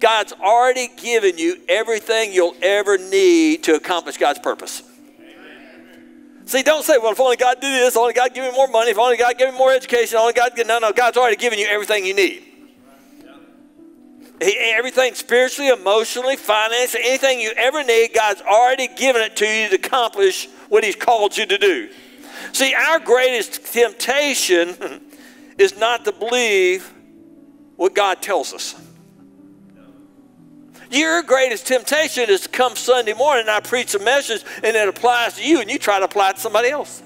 God's already given you everything you'll ever need to accomplish God's purpose. See, don't say, well, if only God did this, only God give me more money, if only God give me more education, only God, no, no, God's already given you everything you need. He, everything spiritually, emotionally, financially, anything you ever need, God's already given it to you to accomplish what He's called you to do. See, our greatest temptation is not to believe what God tells us. Your greatest temptation is to come Sunday morning and I preach a message and it applies to you and you try to apply it to somebody else.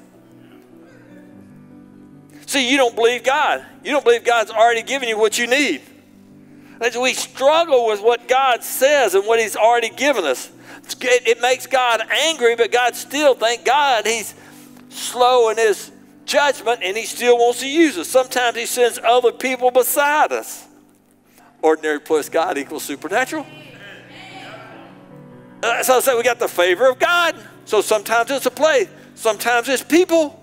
See, you don't believe God. You don't believe God's already given you what you need. As we struggle with what God says and what He's already given us, it, it makes God angry, but God still, thank God, He's slow in His judgment and He still wants to use us. Sometimes He sends other people beside us. Ordinary plus God equals supernatural. Uh, I so we got the favor of God. So sometimes it's a place, sometimes it's people.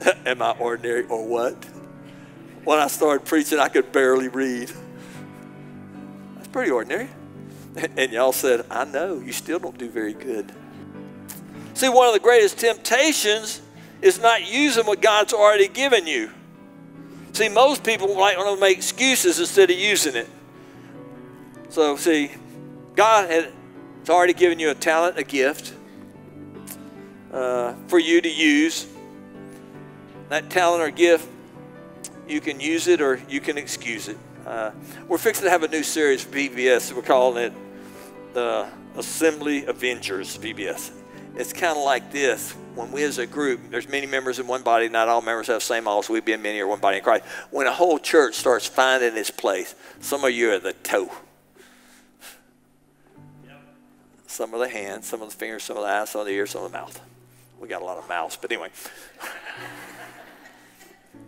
Am I ordinary or what? When I started preaching, I could barely read. That's pretty ordinary. And y'all said, I know, you still don't do very good. See, one of the greatest temptations is not using what God's already given you. See, most people like want to make excuses instead of using it. So, see, God has already given you a talent, a gift uh, for you to use. That talent or gift, you can use it or you can excuse it. Uh, we're fixing to have a new series for VBS. We're calling it the Assembly Avengers VBS. It's kind of like this when we as a group, there's many members in one body, not all members have the same office. We being many are one body in Christ. When a whole church starts finding its place, some of you are the toe. Some of the hands, some of the fingers, some of the eyes, some of the ears, some of the mouth. We got a lot of mouths, but anyway.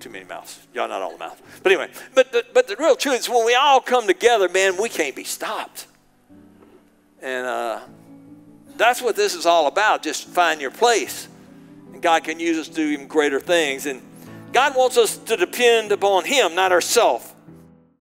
Too many mouths. Y'all not all the mouth. But anyway, but the, but the real truth is when we all come together, man, we can't be stopped. And uh, that's what this is all about. Just find your place. And God can use us to do even greater things. And God wants us to depend upon Him, not ourselves.